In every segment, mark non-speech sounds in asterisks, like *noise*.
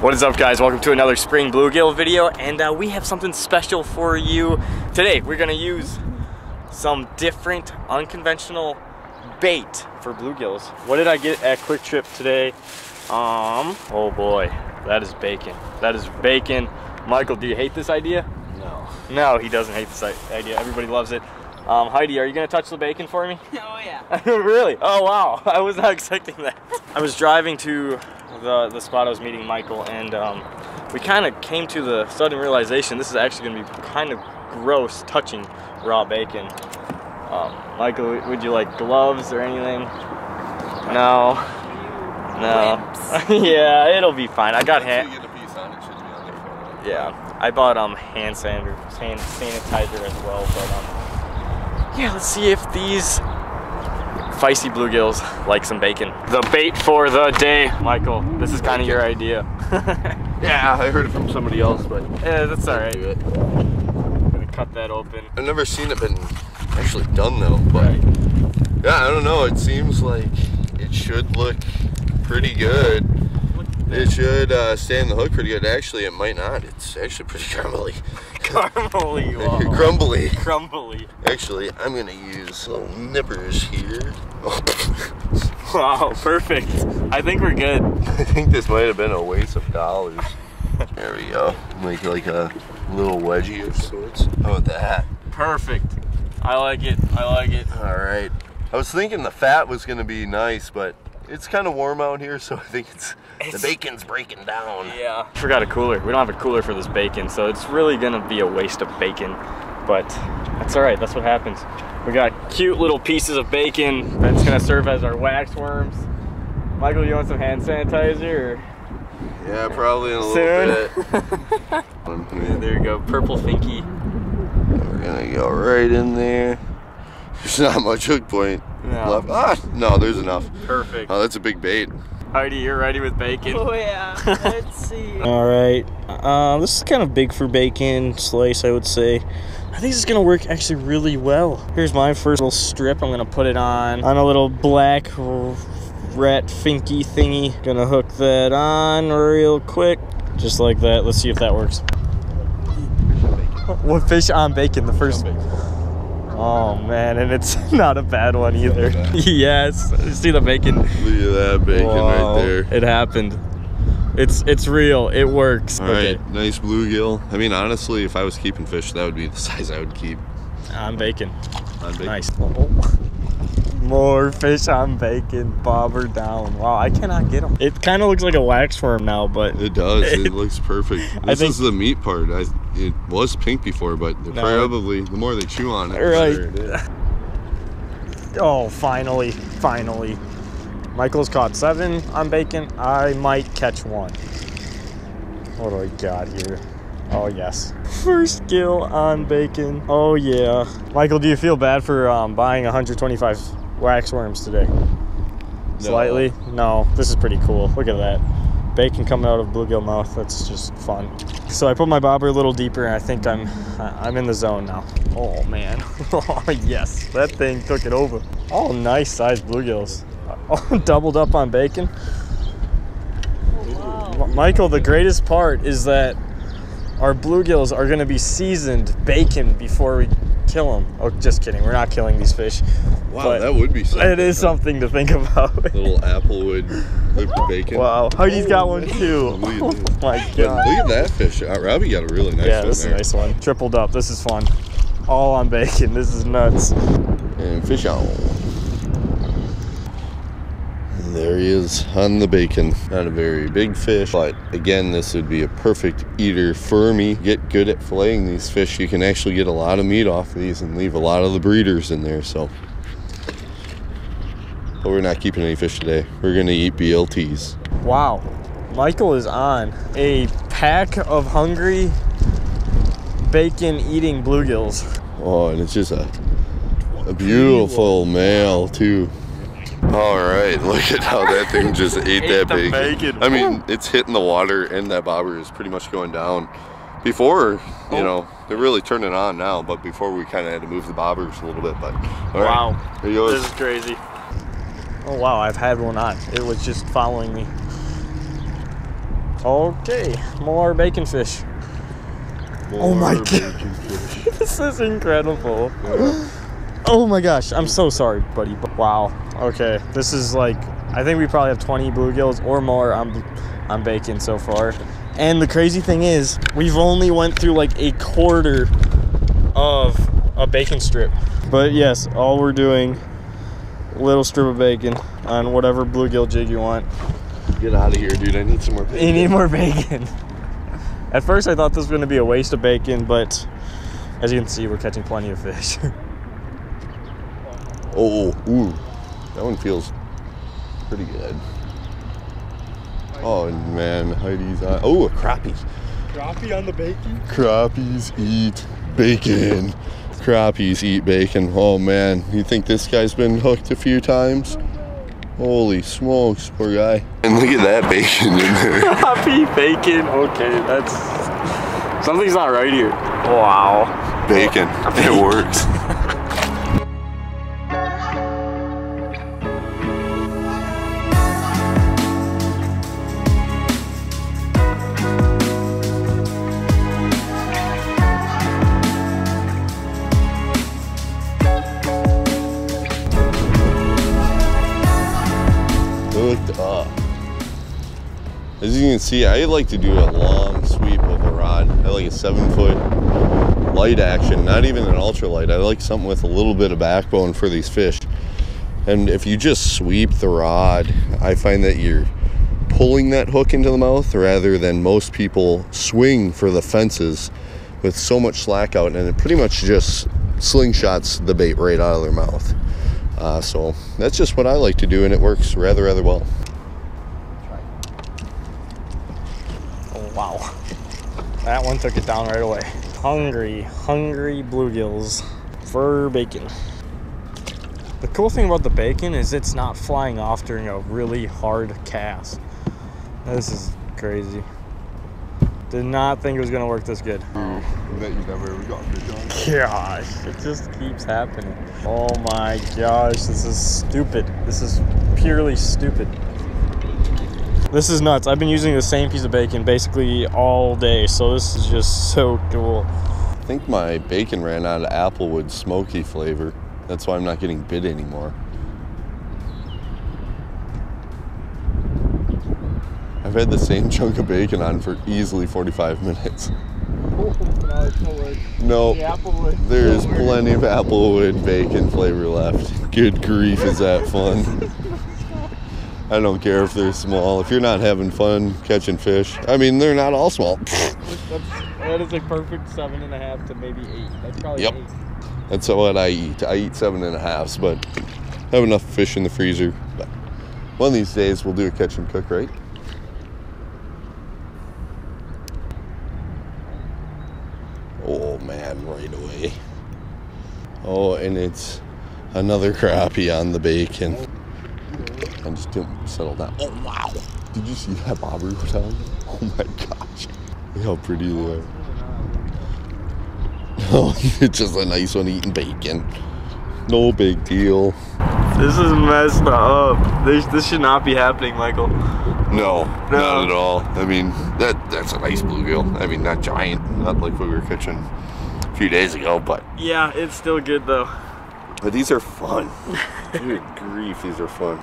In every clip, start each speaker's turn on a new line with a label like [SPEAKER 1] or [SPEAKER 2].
[SPEAKER 1] What is up guys? Welcome to another spring bluegill video and uh, we have something special for you. Today we're gonna use some different unconventional bait for bluegills. What did I get at Kwik Trip today? Um, oh boy, that is bacon. That is bacon. Michael, do you hate this idea?
[SPEAKER 2] No.
[SPEAKER 1] No, he doesn't hate this idea. Everybody loves it. Um, Heidi, are you gonna touch the bacon for me? *laughs*
[SPEAKER 3] Oh yeah. *laughs*
[SPEAKER 1] really? Oh wow, *laughs* I was not expecting that. I was driving to the, the spot I was meeting Michael and um, we kind of came to the sudden realization this is actually gonna be kind of gross touching raw bacon. Um, Michael, would you like gloves or anything? No. No. *laughs* yeah, it'll be fine. I got hand. Yeah, I bought um hand sanitizer, hand sanitizer as well, but um, yeah, let's see if these feisty bluegills like some bacon. The bait for the day, Michael. This is kind of your idea. *laughs*
[SPEAKER 2] Yeah, I heard it from somebody else, but
[SPEAKER 1] yeah, that's all right.
[SPEAKER 2] do it.
[SPEAKER 1] I'm gonna cut that open.
[SPEAKER 2] I've never seen it been actually done though, but yeah, I don't know. It seems like it should look pretty good. It should uh, stay in the hook pretty good. Actually, it might not. It's actually pretty *laughs* crumbly.
[SPEAKER 1] Crumbly, wow.
[SPEAKER 2] crumbly.
[SPEAKER 1] Crumbly.
[SPEAKER 2] Actually, I'm gonna use little nippers here. *laughs*
[SPEAKER 1] Wow, perfect. I think we're good. *laughs*
[SPEAKER 2] I think this might have been a waste of dollars. There we go. Make like a little wedgie of sorts. How about that?
[SPEAKER 1] Perfect. I like it. I like it.
[SPEAKER 2] All right. I was thinking the fat was gonna be nice, but it's kind of warm out here, so I think it's,
[SPEAKER 1] It's-
[SPEAKER 2] the bacon's breaking down.
[SPEAKER 1] Yeah. Forgot a cooler. We don't have a cooler for this bacon, so it's really gonna be a waste of bacon. But that's all right. That's what happens. We got cute little pieces of bacon that's gonna serve as our wax worms. Michael, you want some hand sanitizer? Or?
[SPEAKER 2] Yeah, probably in a
[SPEAKER 1] Soon.
[SPEAKER 2] little bit. *laughs*
[SPEAKER 1] There you go, purple Finkee.
[SPEAKER 2] We're gonna go right in there. There's not much hook point
[SPEAKER 1] No.
[SPEAKER 2] left. Ah, no, there's enough.
[SPEAKER 1] Perfect.
[SPEAKER 2] Oh, that's a big bait.
[SPEAKER 1] Heidi, you're ready with bacon.
[SPEAKER 3] Oh yeah. *laughs* Let's see.
[SPEAKER 4] All right, um, this is kind of big for bacon slice, I would say. I think this is gonna work actually really well. Here's my first little strip. I'm gonna put it on on a little black Rat Finkee thingy. Gonna hook that on real quick, just like that. Let's see if that works. What fish on bacon? The first. Oh man, and it's *laughs* not a bad one either. *laughs* yes, see the bacon.
[SPEAKER 2] Look at that bacon
[SPEAKER 4] Wow,
[SPEAKER 2] right there.
[SPEAKER 4] It happened. It's it's real. It works.
[SPEAKER 2] All right, nice bluegill. I mean, honestly, if I was keeping fish, that would be the *laughs* size I would keep
[SPEAKER 4] On bacon.
[SPEAKER 2] on bacon.
[SPEAKER 4] Nice. Oh, oh. More fish on bacon. Bobber down. Wow, I cannot get them. It kind of looks like a wax worm now, but
[SPEAKER 2] It does. It *laughs* looks perfect.
[SPEAKER 4] I
[SPEAKER 2] This
[SPEAKER 4] think-
[SPEAKER 2] is the meat part. I, it was pink before, but
[SPEAKER 4] No.
[SPEAKER 2] probably the more they chew on it,
[SPEAKER 4] Right.
[SPEAKER 2] better it is.
[SPEAKER 4] oh, finally, finally. Michael's caught seven on bacon. I might catch one. What do I got here? Oh yes, first gill on bacon. Oh yeah. Michael, do you feel bad for um, buying 125 wax worms today? Slightly? No, this is pretty cool. Look at that. Bacon coming out of bluegill mouth. That's just fun. So I put my bobber a little deeper and I think I'm uh, I'm in the zone now. Oh man. oh *laughs* yes. That thing took it over. Oh nice sized bluegills. Oh *laughs* doubled up on bacon. Oh, M- Michael, the greatest part is that our bluegills are going to be seasoned bacon before we kill them. Oh, just kidding. We're not killing these fish.
[SPEAKER 2] Wow,
[SPEAKER 4] But
[SPEAKER 2] that would be something.
[SPEAKER 4] It is something to think about. *laughs*
[SPEAKER 2] Little applewood whipped *laughs* bacon.
[SPEAKER 4] Wow, Heidi's got one too. *laughs* Oh my
[SPEAKER 2] But
[SPEAKER 4] god.
[SPEAKER 2] look at that fish. Uh, Robbie got a really nice
[SPEAKER 4] Yeah,
[SPEAKER 2] one
[SPEAKER 4] this is a nice one. Tripled up. This is fun. All on bacon. This is nuts.
[SPEAKER 2] And fish on. And there he is on the bacon. Not a very big fish, but again, this would be a perfect eater for me. Get good at filleting these fish. You can actually get a lot of meat off of these and leave a lot of the breeders in there. So, but we're not keeping any fish today. We're gonna eat BLTs.
[SPEAKER 4] Wow. Michael is on a pack of hungry bacon eating bluegills.
[SPEAKER 2] Oh, and it's just a a beautiful male too. All right, *laughs* look at how that thing just *laughs* ate, that bacon.
[SPEAKER 1] bacon.
[SPEAKER 2] I mean, it's hitting the water, and that bobber is pretty much going down. Before, you
[SPEAKER 1] Oh.
[SPEAKER 2] know, they're really turning on now, but before we kind of had to move the bobbers a little bit. But all right,
[SPEAKER 1] Wow.
[SPEAKER 2] there he goes.
[SPEAKER 1] This is crazy.
[SPEAKER 4] Oh wow, I've had one on. It was just following me. Okay, more bacon fish. Oh my
[SPEAKER 2] More
[SPEAKER 4] God.
[SPEAKER 2] fish. *laughs*
[SPEAKER 4] This is incredible. *gasps* Oh my gosh, I'm so sorry, buddy. but- Wow. Okay, this is like I think we probably have 20 bluegills or more on on bacon so far. And the crazy thing is, we've only went through like a quarter of a bacon strip. But yes, all we're doing a little strip of bacon on whatever bluegill jig you want.
[SPEAKER 2] Get out of here, dude. I need some more bacon.
[SPEAKER 4] You need more bacon. *laughs* At first, I thought this was going to be a waste of bacon, but as you can see, we're catching plenty of fish. *laughs*
[SPEAKER 2] Oh, ooh. That one feels pretty good. Oh, man. Heidi's on. Oh, a crappie.
[SPEAKER 4] Crappie on the bacon?
[SPEAKER 2] Crappies eat bacon. Crappies eat bacon. Oh man, you think this guy's been hooked a few times? Holy smokes, poor guy. And look at that bacon in there. *laughs*
[SPEAKER 4] Crappie bacon. Okay, that's something's not right here. Wow.
[SPEAKER 2] Bacon. It works. *laughs* As you can see, I like to do a long sweep of a rod. I like a seven foot light action, not even an ultralight. I like something with a little bit of backbone for these fish. And if you just sweep the rod, I find that you're pulling that hook into the mouth rather than most people swing for the fences with so much slack out and it pretty much just slingshots the bait right out of their mouth. Uh, so that's just what I like to do and it works rather, rather well.
[SPEAKER 4] Oh, wow. That one took it down right away. Hungry, hungry bluegills for bacon. The cool thing about the bacon is it's not flying off during a really hard cast. This is crazy. Did not think it was gonna work this good.
[SPEAKER 2] Oh, that you never ever got on.
[SPEAKER 4] Gosh, it just keeps happening. Oh my gosh, this is stupid. This is purely stupid. This is nuts. I've been using the same piece of bacon basically all day, so this is just *laughs* so cool.
[SPEAKER 2] I think my bacon ran out of applewood smoky flavor. That's why I'm not getting bit anymore. I've had the same *laughs* chunk of bacon on for easily 45 minutes. *laughs* No, there is plenty of applewood bacon flavor left. Good grief, is that fun? I don't care if they're small. If you're not having fun catching fish, I mean, they're not all small.
[SPEAKER 4] that is a perfect seven and a half to maybe eight. That's probably
[SPEAKER 2] Yep. That's what I eat. I eat seven and a halves, but I have enough fish in the freezer. But one of these days we'll do a catch and cook, right? Oh man, right away. Oh, and it's another crappie on the bacon. I just didn't settle down. Oh wow! Did you see that bobber down? *laughs* Oh my gosh! Look how pretty they are. *laughs* Oh, it's just a nice one eating bacon. No big deal.
[SPEAKER 1] This is messed up. This, this should not be happening, Michael.
[SPEAKER 2] No,
[SPEAKER 1] No.
[SPEAKER 2] not at all. I mean, that that's a nice bluegill. I mean, not giant, not like we were catching a few days ago, but
[SPEAKER 1] Yeah, it's still good though.
[SPEAKER 2] but these are fun. *laughs* Good grief, these are fun.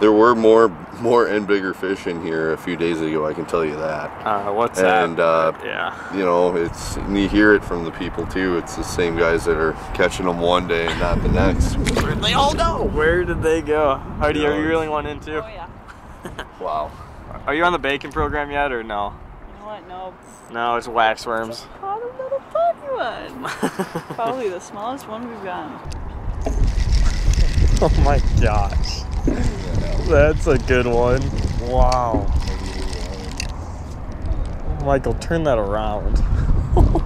[SPEAKER 2] There were more more and bigger fish in here a few days ago. I can tell you that.
[SPEAKER 1] Uh, what's
[SPEAKER 2] And uh,
[SPEAKER 1] that? Yeah.
[SPEAKER 2] you know, it's and you hear it from the people too. It's the same guys that are catching them one day and not the next.
[SPEAKER 1] Where did they all go? Where did they go? Heidi, are you
[SPEAKER 2] Yeah.
[SPEAKER 1] reeling one in too?
[SPEAKER 3] Oh yeah. *laughs*
[SPEAKER 2] Wow.
[SPEAKER 1] Are you on the bacon program yet or no?
[SPEAKER 3] You know what? No.
[SPEAKER 1] No, it's waxworms.
[SPEAKER 3] Caught a little tiny one. *laughs* Probably the smallest one we've gotten.
[SPEAKER 4] Oh my gosh. That's a good one. Wow. Michael, turn that around. *laughs*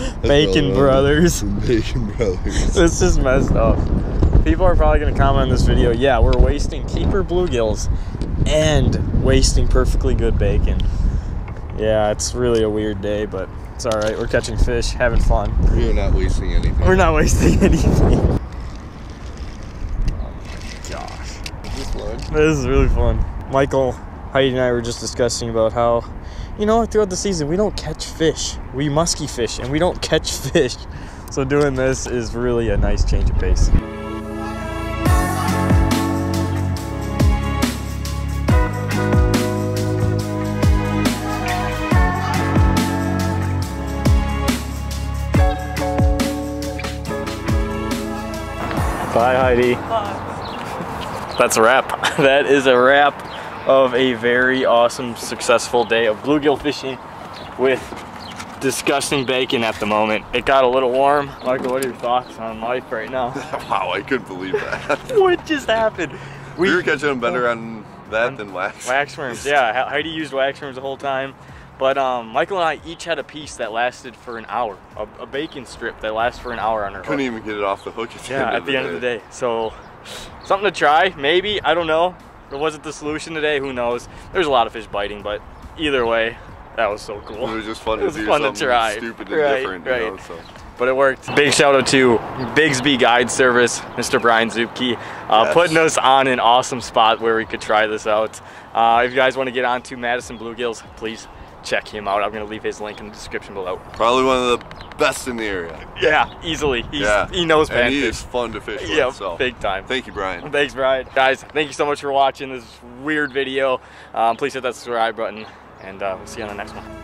[SPEAKER 4] *laughs* Bacon Brothers.
[SPEAKER 2] Bacon Brothers. *laughs*
[SPEAKER 4] This is messed up. People are probably going to comment on this video. Yeah, we're wasting keeper bluegills and wasting perfectly good bacon. Yeah, it's really a weird day, but it's all right. We're catching fish, having fun.
[SPEAKER 2] We are not wasting anything.
[SPEAKER 4] We're not wasting anything.
[SPEAKER 2] This
[SPEAKER 4] is really fun. Michael,
[SPEAKER 5] Heidi and I were just discussing about how, you know, throughout the season we don't catch fish. We musky fish and we don't catch *laughs* fish. So doing this is really a nice change of pace. Bye, Heidi.
[SPEAKER 3] Fuck.
[SPEAKER 4] That's a wrap. *laughs* That is a wrap of a very awesome, successful day of bluegill fishing with disgusting bacon at the moment. It got a little warm. Michael, what are your thoughts on life right now? *laughs*
[SPEAKER 2] wow, I couldn't believe that. *laughs*
[SPEAKER 4] what just happened?
[SPEAKER 2] we were catching them better on that than wax.
[SPEAKER 4] Wax worms, yeah. Heidi used wax worms the whole time. But um, Michael and I each had a piece that lasted for an hour, a, a bacon strip that lasts for an hour on our
[SPEAKER 2] Couldn't
[SPEAKER 4] hook.
[SPEAKER 2] even get it off the hook at the
[SPEAKER 4] Yeah,
[SPEAKER 2] end
[SPEAKER 4] at
[SPEAKER 2] of
[SPEAKER 4] the
[SPEAKER 2] the
[SPEAKER 4] end
[SPEAKER 2] day.
[SPEAKER 4] of the day. So, *sighs* something to try, maybe. I don't know. If it wasn't the solution today, who knows? There's a lot of fish biting, but either way, that was so cool.
[SPEAKER 2] It was just fun *laughs*
[SPEAKER 4] It
[SPEAKER 2] to
[SPEAKER 4] was
[SPEAKER 2] do
[SPEAKER 4] fun to
[SPEAKER 2] something
[SPEAKER 4] try.
[SPEAKER 2] stupid and
[SPEAKER 4] Right,
[SPEAKER 2] different,
[SPEAKER 4] right.
[SPEAKER 2] you know, so.
[SPEAKER 4] But it worked. Big shout out to Bigsby Guide Service, Mr. Brian Zupke, uh,
[SPEAKER 2] Yes.
[SPEAKER 4] putting us on an awesome spot where we could try this out. Uh, if you guys want to get on to Madison Bluegills, please check him out. I'm going to leave his link in the description below.
[SPEAKER 2] Probably one of the best in the area.
[SPEAKER 4] Yeah, easily. He's,
[SPEAKER 2] yeah.
[SPEAKER 4] He knows
[SPEAKER 2] And he is fun to fish with,
[SPEAKER 4] Yeah,
[SPEAKER 2] so.
[SPEAKER 4] big time.
[SPEAKER 2] Thank you, Brian.
[SPEAKER 4] Thanks, Brian. Guys, thank you so much for watching this weird video. Um, please hit that subscribe button, and uh, we'll see you on the next one.